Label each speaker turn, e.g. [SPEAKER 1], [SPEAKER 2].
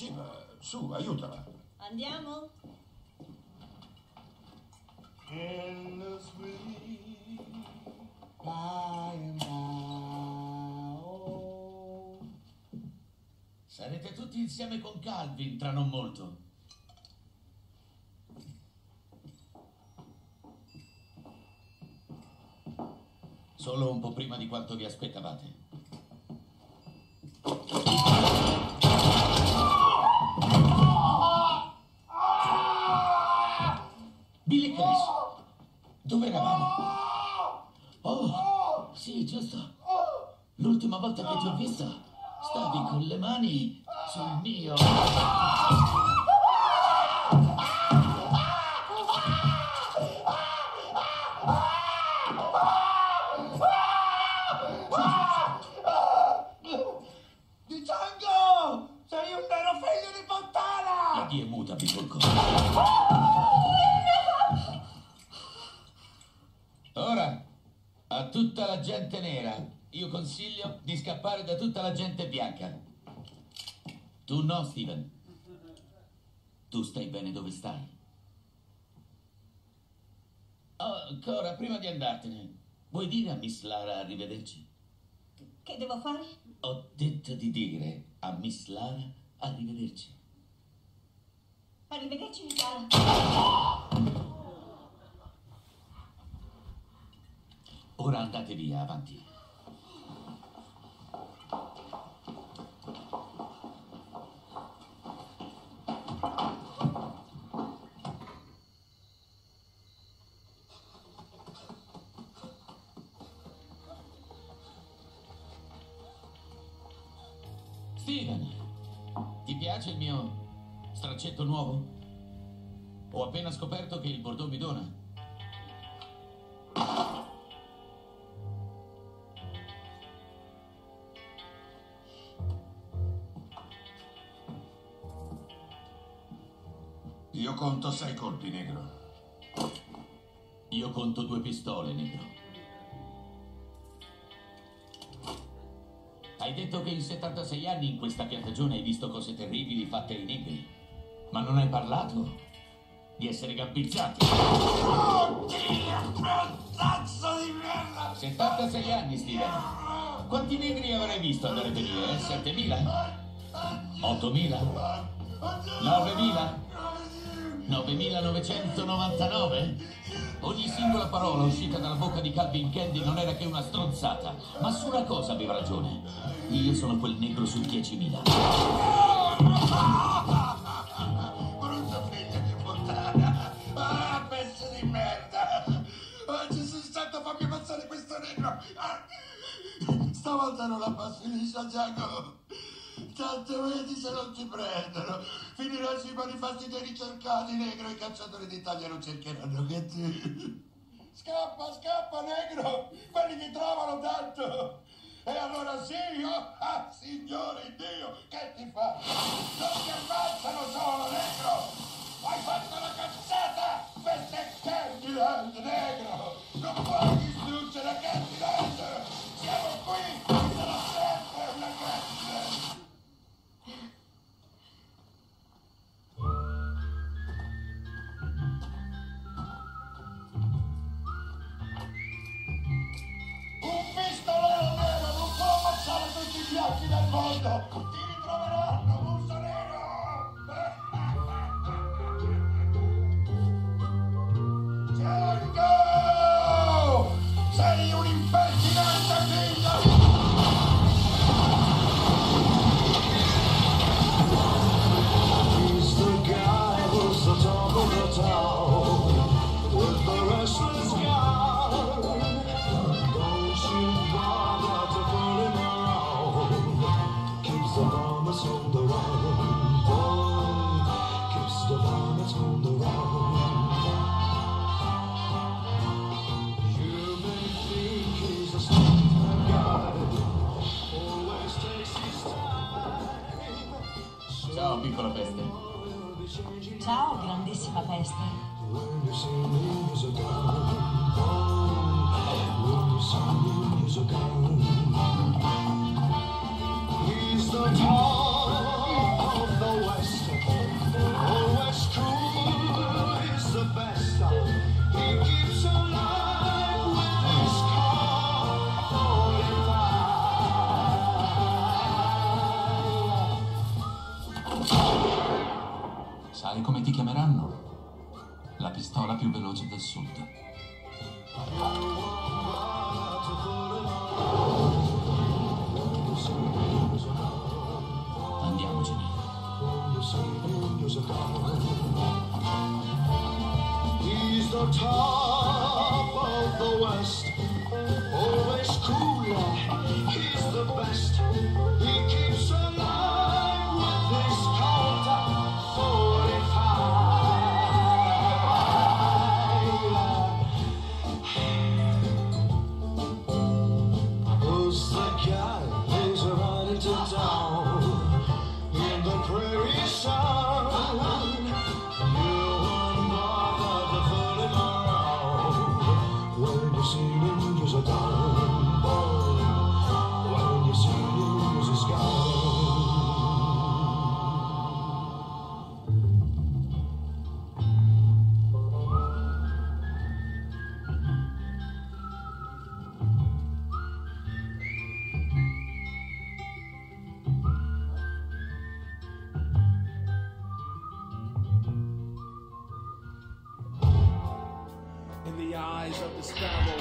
[SPEAKER 1] Shiva, su, aiutala.
[SPEAKER 2] Andiamo?
[SPEAKER 3] By.
[SPEAKER 4] Sarete tutti insieme con Calvin tra non molto. Solo un po' prima di quanto vi aspettavate. Billy Chris, dove eravamo? Oh, sì, giusto. L'ultima volta che ti ho vista, stavi con le mani sul mio. La gente nera, io consiglio di scappare da tutta la gente bianca. Tu no, Steven. Tu stai bene dove stai. Oh, Cora, prima di andartene, vuoi dire a Miss Lara arrivederci?
[SPEAKER 2] Che devo fare?
[SPEAKER 4] Ho detto di dire a Miss Lara arrivederci.
[SPEAKER 2] Arrivederci, Clara.
[SPEAKER 4] Ora andate via, avanti. Steven, ti piace il mio straccetto nuovo? Ho appena scoperto che il Bordeaux mi dona.
[SPEAKER 1] Io conto sei colpi, negro.
[SPEAKER 4] Io conto due pistole, negro. Hai detto che in 76 anni in questa piantagione hai visto cose terribili fatte ai negri. Ma non hai parlato di essere gambizzati.
[SPEAKER 3] Cazzo di merda!
[SPEAKER 4] 76 anni, Steven. Quanti negri avrai visto andare e venire? Eh? 7.000? 8.000? 9.000? 9.999? Ogni singola parola uscita dalla bocca di Calvin Candy non era che una stronzata. Ma su una cosa aveva ragione. Io sono quel negro su 10.000.
[SPEAKER 3] Brutto figlio di puttana! Ah, pezzo di merda! Oggi sei stato a farmi passare questo negro! Ah, Stavolta non la passi liscia, Giacomo! Vedi se non ti prendono! Finirò sui manifesti dei ricercati, negro, i cacciatori d'Italia non cercheranno che te! Scappa, scappa, negro! Quelli ti trovano tanto! E allora sì, oh, ah, signore Dio,
[SPEAKER 4] と piccola peste.
[SPEAKER 2] Ciao, grandissima peste.
[SPEAKER 5] When chiameranno la pistola più veloce del
[SPEAKER 4] sud. Andiamocene.
[SPEAKER 5] He's the top of the West.
[SPEAKER 6] Rise of the Sparrow.